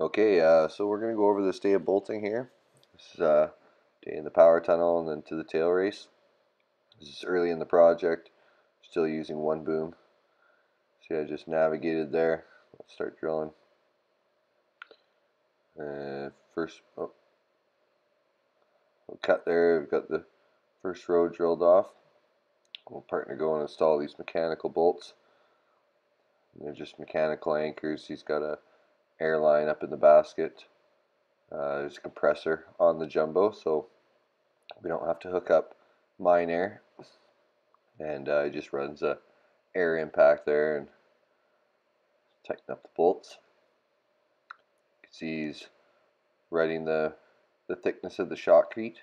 Okay, uh, so we're going to go over this day of bolting here. This is uh, day in the power tunnel and then to the tail race. This is early in the project, still using one boom. See, I just navigated there. Let's start drilling. Uh, first, oh, we'll cut there. We've got the first row drilled off. We'll partner go and install these mechanical bolts. They're just mechanical anchors. He's got a airline up in the basket. Uh, there's a compressor on the jumbo, so we don't have to hook up mine air. And uh, it just runs a air impact there and tighten up the bolts. You can see he's writing the the thickness of the shotcrete.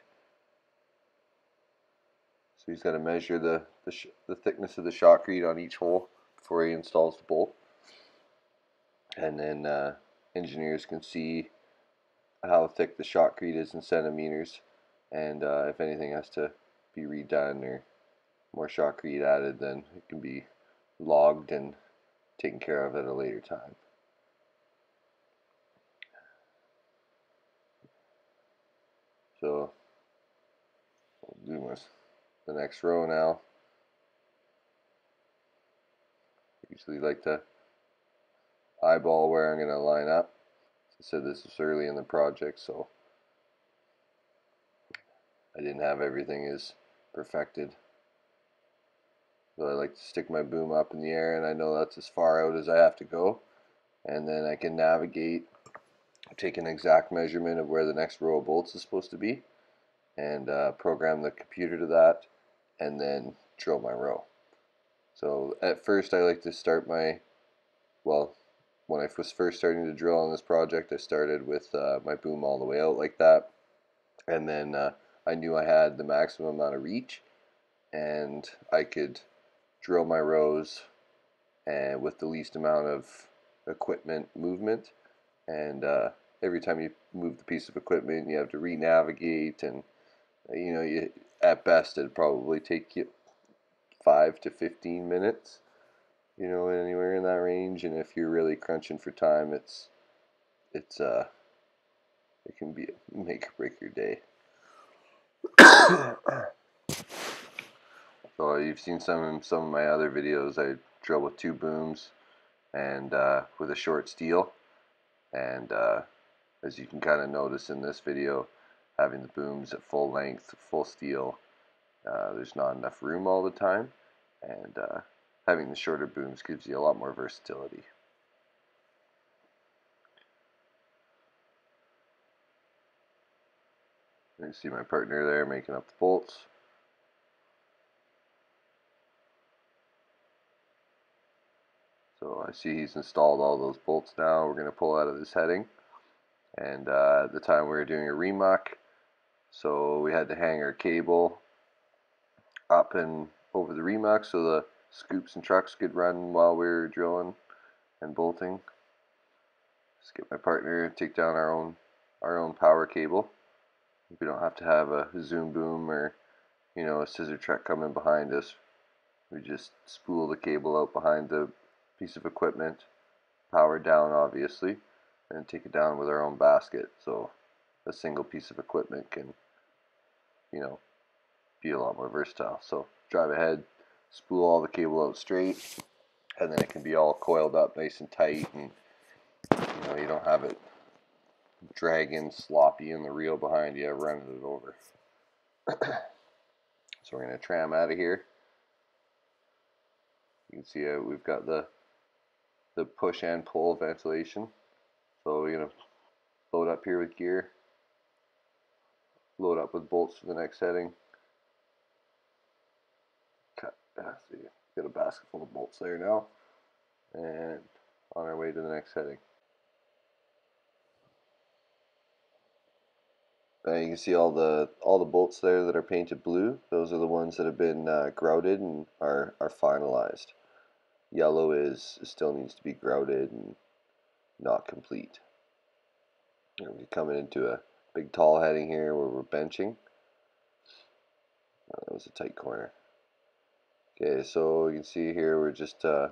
So he's got to measure the the, the thickness of the shotcrete on each hole before he installs the bolt. And then uh, engineers can see how thick the shotcrete is in centimeters and uh, if anything has to be redone or more shotcrete added then it can be logged and taken care of at a later time. So we'll do the next row now. Usually like to eyeball where I'm going to line up. As I said, this is early in the project, so I didn't have everything as perfected. So I like to stick my boom up in the air, and I know that's as far out as I have to go. And then I can navigate, take an exact measurement of where the next row of bolts is supposed to be, and uh, program the computer to that, and then drill my row. So at first I like to start my, well, when I was first starting to drill on this project, I started with uh, my boom all the way out like that. And then uh, I knew I had the maximum amount of reach and I could drill my rows and with the least amount of equipment movement. And uh, every time you move the piece of equipment, you have to re-navigate and you know, you, at best it'd probably take you five to 15 minutes, you know, anywhere in that range. And if you're really crunching for time, it's, it's, uh, it can be make or break your day. so you've seen some some of my other videos. I drill with two booms and uh, with a short steel, and uh, as you can kind of notice in this video, having the booms at full length, full steel, uh, there's not enough room all the time, and uh, having the shorter booms gives you a lot more versatility. You see my partner there making up the bolts. So I see he's installed all those bolts now. We're going to pull out of this heading. And uh, at the time we were doing a remuck, so we had to hang our cable up and over the remuck so the scoops and trucks could run while we were drilling and bolting. Just get my partner take down our own our own power cable. We don't have to have a zoom boom or you know a scissor truck coming behind us. We just spool the cable out behind the piece of equipment, power down obviously, and take it down with our own basket. So a single piece of equipment can, you know, be a lot more versatile. So drive ahead, spool all the cable out straight, and then it can be all coiled up nice and tight, and you know you don't have it dragging sloppy in the reel behind you, running it over. so we're going to tram out of here. You can see uh, we've got the the push and pull ventilation. So we're going to load up here with gear, load up with bolts for the next setting. Uh, see, got a basket full of bolts there now, and on our way to the next heading. Uh, you can see all the all the bolts there that are painted blue. Those are the ones that have been uh, grouted and are are finalized. Yellow is still needs to be grouted and not complete. And we're coming into a big tall heading here where we're benching. Oh, that was a tight corner. Okay, so you can see here we're just uh,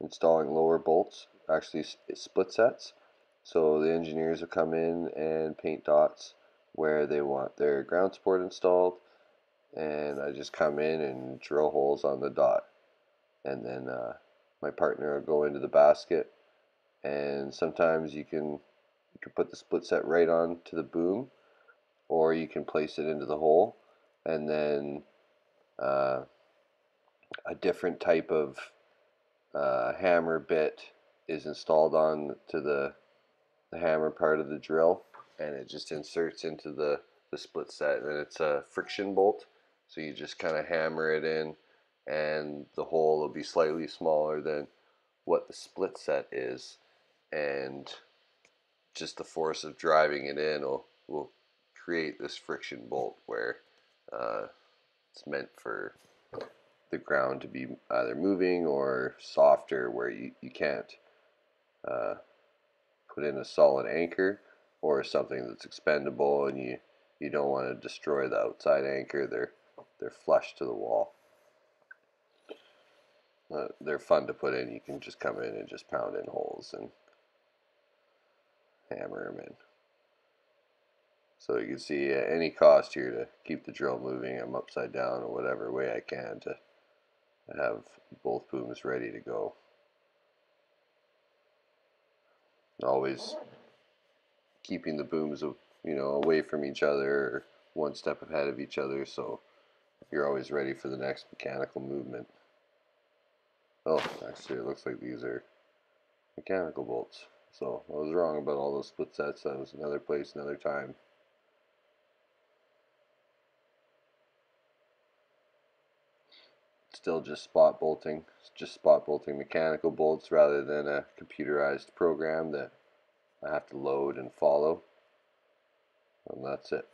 installing lower bolts, actually split sets. So the engineers will come in and paint dots where they want their ground support installed and I just come in and drill holes on the dot and then uh, my partner will go into the basket and sometimes you can you can put the split set right on to the boom or you can place it into the hole and then uh, a different type of uh, hammer bit is installed on to the, the hammer part of the drill and it just inserts into the, the split set and it's a friction bolt. So you just kind of hammer it in and the hole will be slightly smaller than what the split set is and just the force of driving it in will, will create this friction bolt where uh, it's meant for the ground to be either moving or softer where you, you can't uh, put in a solid anchor or something that's expendable and you, you don't want to destroy the outside anchor. They're, they're flush to the wall. Uh, they're fun to put in. You can just come in and just pound in holes and hammer them in. So you can see any cost here to keep the drill moving, I'm upside down or whatever way I can to have both booms ready to go. Always keeping the booms you know away from each other one step ahead of each other so you're always ready for the next mechanical movement. Oh, actually it looks like these are mechanical bolts. So I was wrong about all those split sets. That was another place, another time. Still just spot bolting. just spot bolting mechanical bolts rather than a computerized program that I have to load and follow. And that's it.